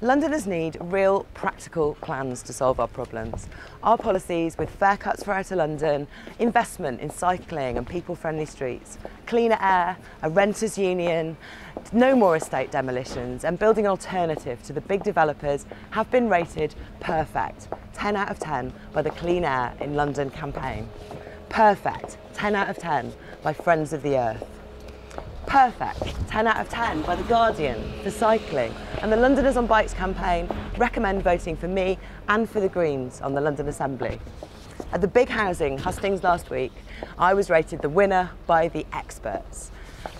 Londoners need real practical plans to solve our problems. Our policies with fare cuts for outer London, investment in cycling and people-friendly streets, cleaner air, a renters union, no more estate demolitions and building alternative to the big developers have been rated perfect, 10 out of 10 by the Clean Air in London campaign. Perfect, 10 out of 10 by Friends of the Earth. Perfect, 10 out of 10 by The Guardian for cycling. And the Londoners on Bikes campaign recommend voting for me and for the Greens on the London Assembly. At the big housing hustings last week, I was rated the winner by the experts.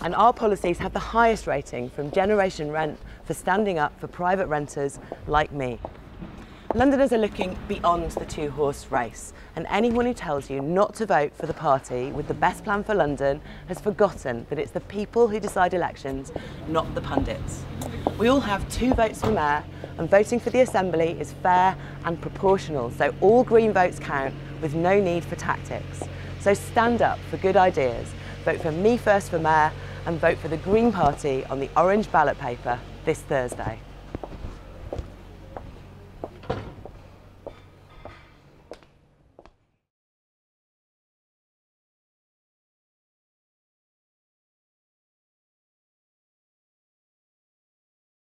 And our policies have the highest rating from Generation Rent for standing up for private renters like me. Londoners are looking beyond the two horse race, and anyone who tells you not to vote for the party with the best plan for London has forgotten that it's the people who decide elections, not the pundits. We all have two votes for mayor, and voting for the Assembly is fair and proportional, so all Green votes count with no need for tactics. So stand up for good ideas, vote for me first for mayor, and vote for the Green Party on the orange ballot paper this Thursday.